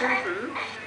Mm-hmm.